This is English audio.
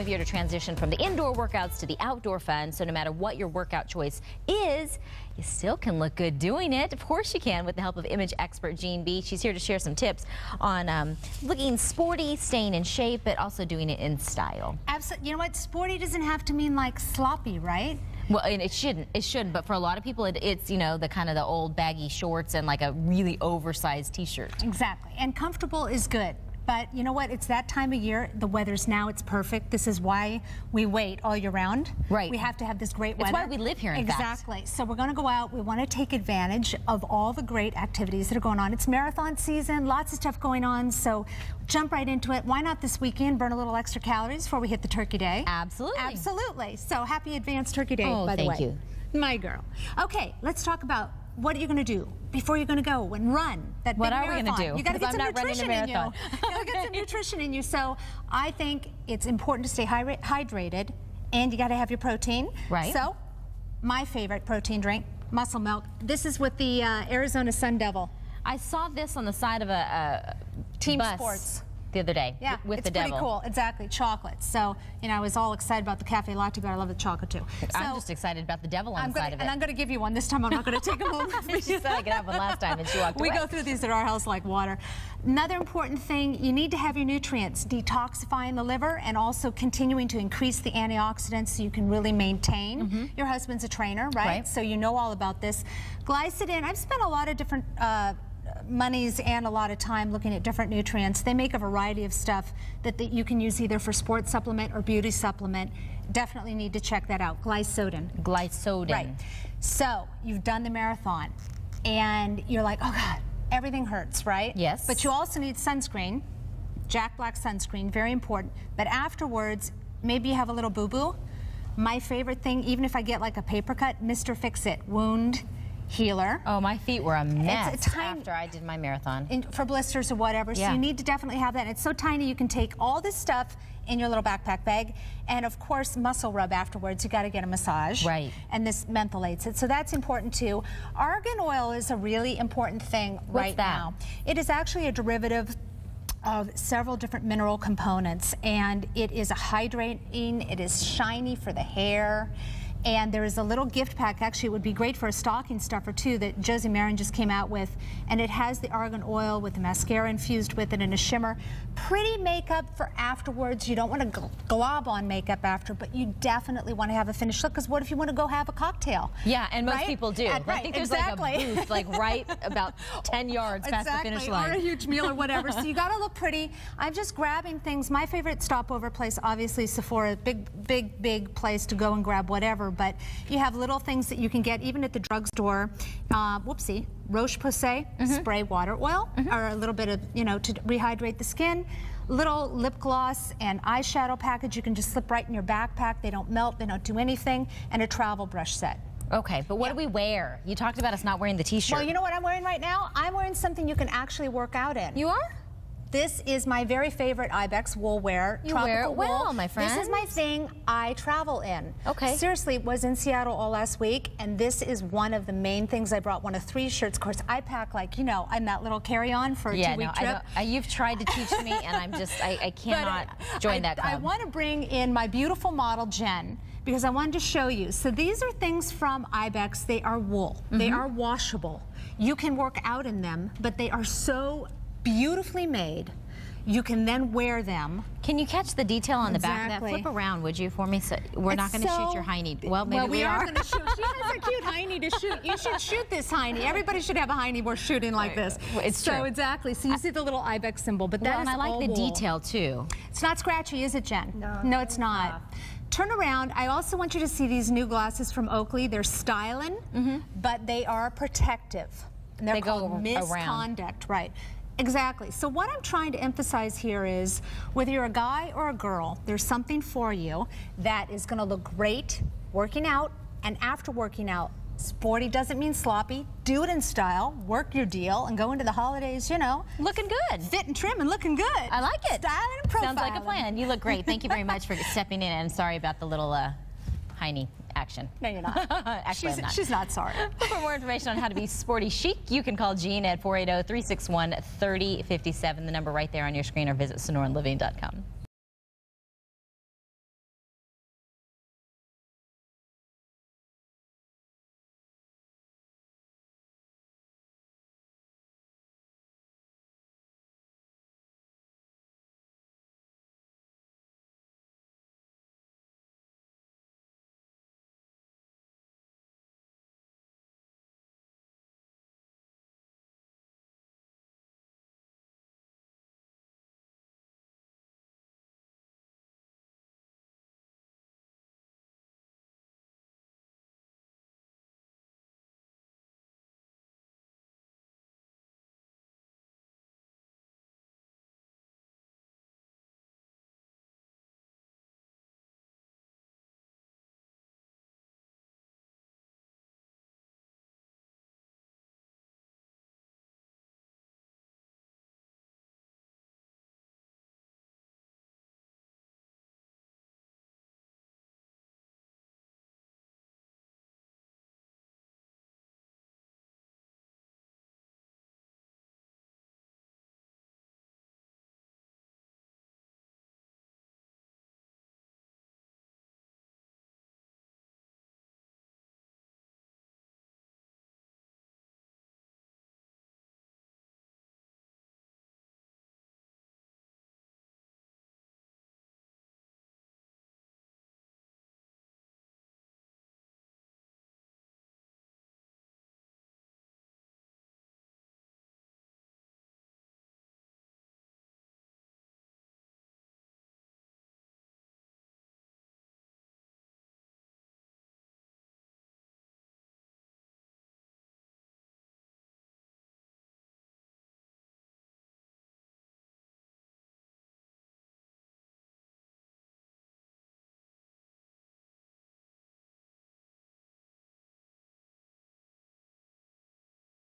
of year to transition from the indoor workouts to the outdoor fun. So no matter what your workout choice is, you still can look good doing it. Of course you can with the help of image expert Jeane B. She's here to share some tips on um, looking sporty, staying in shape, but also doing it in style. Absolutely. You know what? Sporty doesn't have to mean like sloppy, right? Well, and it shouldn't. It shouldn't. But for a lot of people, it, it's you know the kind of the old baggy shorts and like a really oversized T-shirt. Exactly. And comfortable is good. But you know what? It's that time of year. The weather's now. It's perfect. This is why we wait all year round. Right. We have to have this great weather. That's why we live here, in Exactly. Fact. So we're going to go out. We want to take advantage of all the great activities that are going on. It's marathon season. Lots of stuff going on. So jump right into it. Why not this weekend burn a little extra calories before we hit the Turkey Day? Absolutely. Absolutely. So happy advanced Turkey Day, oh, by the way. thank you. My girl. Okay, let's talk about what are you going to do before you're going to go and run that what are we going to do? You got to get I'm some nutrition in you. you got to get some nutrition in you. So I think it's important to stay hydrated, and you got to have your protein. Right. So my favorite protein drink, Muscle Milk. This is with the uh, Arizona Sun Devil. I saw this on the side of a, a Team bus. Sports the other day yeah, with it's the devil. pretty cool. Exactly, chocolate. So, you know, I was all excited about the cafe latte, but I love the chocolate too. So, I'm just excited about the devil on I'm the gonna, side of it. And I'm going to give you one. This time I'm not going to take them home she said I could have one last time and she walked we away. go through these at our house like water. Another important thing, you need to have your nutrients, detoxifying the liver and also continuing to increase the antioxidants so you can really maintain. Mm -hmm. Your husband's a trainer, right? right? So you know all about this. GliSODin, I've spent a lot of different uh, monies and a lot of time looking at different nutrients. They make a variety of stuff that, that you can use either for sports supplement or beauty supplement. Definitely need to check that out. GliSODin. GliSODin. Right. So you've done the marathon and you're like, oh God, everything hurts, right? Yes. But you also need sunscreen, Jack Black sunscreen, very important. But afterwards, maybe you have a little boo-boo. My favorite thing, even if I get like a paper cut, Mr. Fix-It wound healer. Oh, my feet were a mess it's a tiny, after I did my marathon. In, for blisters or whatever, yeah. so you need to definitely have that. And It's so tiny you can take all this stuff in your little backpack bag, and of course muscle rub afterwards. You got to get a massage. Right. And this mentholates it, so that's important too. Argan oil is a really important thing What's right that? now. It is actually a derivative of several different mineral components and it is a hydrating, it is shiny for the hair and there is a little gift pack, actually it would be great for a stocking stuffer too, that Josie Maran just came out with. And it has the argan oil with the mascara infused with it and a shimmer. Pretty makeup for afterwards. You don't want to glob on makeup after, but you definitely want to have a finished look because what if you want to go have a cocktail? Yeah, and most right? people do. At, right, I think there's exactly. like a booth like right about 10 yards exactly. past the finish line. Or a huge meal or whatever. so you got to look pretty. I'm just grabbing things. My favorite stopover place, obviously Sephora, big, big, big place to go and grab whatever but you have little things that you can get even at the drugstore. Uh, whoopsie, Roche-Posay mm -hmm. spray water oil, mm -hmm. or a little bit of, you know, to rehydrate the skin. Little lip gloss and eyeshadow package you can just slip right in your backpack. They don't melt, they don't do anything, and a travel brush set. Okay, but what yeah. do we wear? You talked about us not wearing the t-shirt. Well, you know what I'm wearing right now? I'm wearing something you can actually work out in. You are? This is my very favorite Ibex wool wear. You wear it well, wool. my friend. This is my thing I travel in. Okay. Seriously, was in Seattle all last week, and this is one of the main things I brought. One of three shirts. Of course, I pack like, you know, I'm that little carry-on for a yeah, two-week no, trip. I you've tried to teach me, and I'm just, I, I cannot but, uh, join I, that club. I want to bring in my beautiful model, Jen, because I wanted to show you. So these are things from Ibex. They are wool. Mm -hmm. They are washable. You can work out in them, but they are so beautifully made. You can then wear them. Can you catch the detail on exactly. the back of that? Flip around, would you, for me? So we're it's not going to so, shoot your hiney. Well, maybe well, we, we are, are. going to shoot. She has a cute hiney to shoot. You should shoot this hiney. Everybody should have a hiney we're shooting like this. It's so true. exactly. So you see the little ibex symbol, but that well, is and I like the detail too. It's not scratchy, is it, Jen? No. No, it's not. Turn around. I also want you to see these new glasses from Oakley. They're styling, mm -hmm. but they are protective. And they're they called go misconduct, right? Exactly. So what I'm trying to emphasize here is whether you're a guy or a girl, there's something for you that is going to look great working out and after working out. Sporty doesn't mean sloppy. Do it in style, work your deal, and go into the holidays, you know. Looking good. Fit and trim and looking good. I like it. Styling and profiling. Sounds like a plan. You look great. Thank you very much for stepping in, and sorry about the little uh, hiney action. No, you're not. Actually, she's, not. she's not sorry. For more information on how to be sporty chic, you can call Jeane at 480-361-3057, the number right there on your screen, or visit SonoranLiving.com.